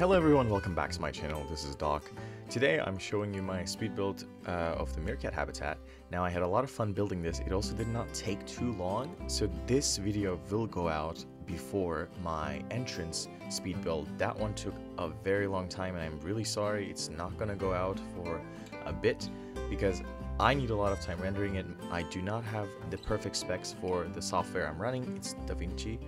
Hello everyone, welcome back to my channel, this is Doc. Today I'm showing you my speed build uh, of the meerkat habitat. Now I had a lot of fun building this, it also did not take too long, so this video will go out before my entrance speed build. That one took a very long time and I'm really sorry it's not gonna go out for a bit because I need a lot of time rendering it. I do not have the perfect specs for the software I'm running, it's DaVinci.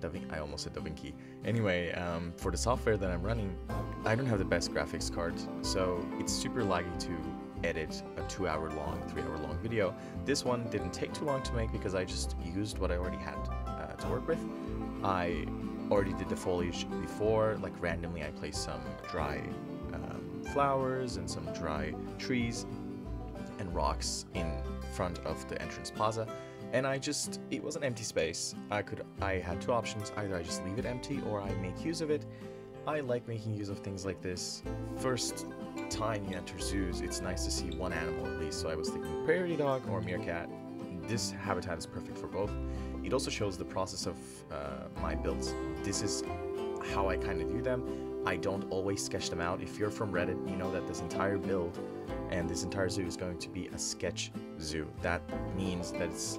DaVin I almost said DaVinci. Anyway, um, for the software that I'm running, I don't have the best graphics card, so it's super laggy to edit a two hour long, three hour long video. This one didn't take too long to make because I just used what I already had uh, to work with. I already did the foliage before, like randomly I placed some dry um, flowers and some dry trees and rocks in front of the entrance plaza and I just it was an empty space. I could I had two options, either I just leave it empty or I make use of it. I like making use of things like this. First time you enter zoos, it's nice to see one animal at least. So I was thinking prairie dog or meerkat. This habitat is perfect for both. It also shows the process of uh, my builds. This is how I kind of do them. I don't always sketch them out. If you're from Reddit, you know that this entire build and this entire zoo is going to be a sketch zoo. That means that it's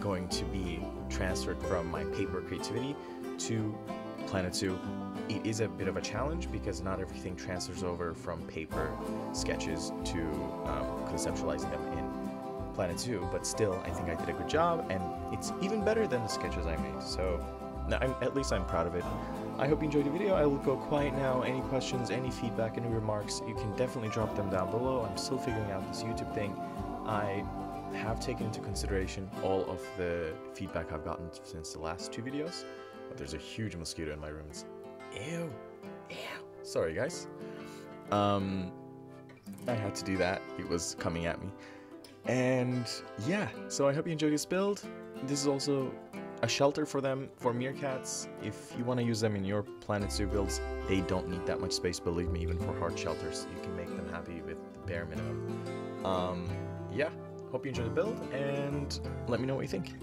going to be transferred from my paper creativity to Planet Zoo. It is a bit of a challenge because not everything transfers over from paper sketches to um, conceptualizing them in Planet Zoo, but still, I think I did a good job, and it's even better than the sketches I made. So, I'm, at least I'm proud of it. I hope you enjoyed the video. I will go quiet now. Any questions, any feedback, any remarks, you can definitely drop them down below. I'm still figuring out this YouTube thing. I have taken into consideration all of the feedback I've gotten since the last two videos. But there's a huge mosquito in my room. It's ew, ew. Sorry, guys. Um, I had to do that. It was coming at me. And yeah, so I hope you enjoyed this build. This is also a shelter for them, for meerkats. If you want to use them in your Planet Zoo builds, they don't need that much space, believe me, even for hard shelters. You can make them happy with the bare minimum. Um, yeah, hope you enjoy the build, and let me know what you think.